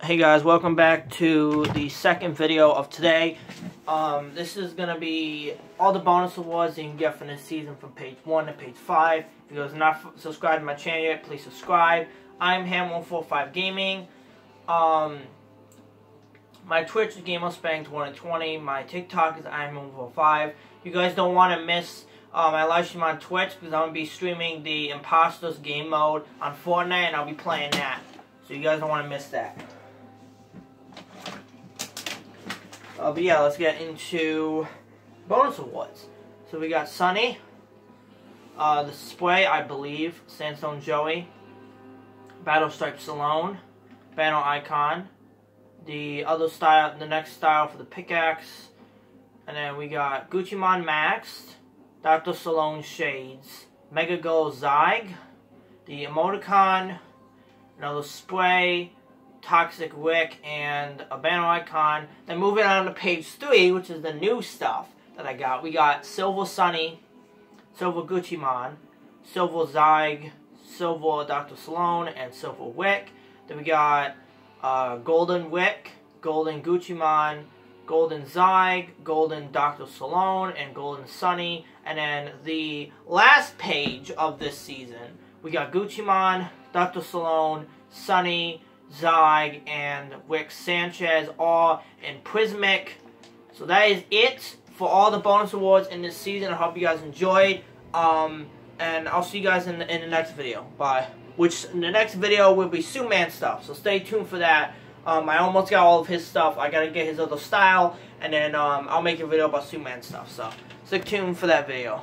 Hey guys, welcome back to the second video of today. Um, this is going to be all the bonus awards you can get from this season from page 1 to page 5. If you guys are not subscribed to my channel yet, please subscribe. I'm Ham145 Gaming. Um, my Twitch is GamerSpang2020. My TikTok is I'm145. You guys don't want to miss um, my live stream on Twitch because I'm going to be streaming the Impostors game mode on Fortnite and I'll be playing that. So you guys don't want to miss that. Uh, but yeah, let's get into bonus awards. So we got Sunny, uh, the Spray, I believe, Sandstone Joey, Battle Stripe Slone, Battle Icon, the other style, the next style for the pickaxe, and then we got Guggimon Max, Dr. Slone Shades, Mega Gold Zyg, the emoticon, another spray, Toxic Wick, and a banner icon. Then moving on to page 3, which is the new stuff that I got. We got Silver Sunny, Silver Guggimon, Silver Zyg, Silver Dr. Slone, and Silver Wick. Then we got uh, Golden Wick, Golden Guggimon, Golden Zyg, Golden Dr. Slone, and Golden Sunny. And then the last page of this season, we got Guggimon, Dr. Slone, Sunny, Zyg, and Wick Sanchez all in Prismic. So that is it for all the bonus awards in this season. I hope you guys enjoyed. Um, and I'll see you guys in the, in the next video. Bye. Which, in the next video will be Suman stuff. So stay tuned for that. Um, I almost got all of his stuff. I gotta get his other style. And then um, I'll make a video about Suman stuff. So stay tuned for that video.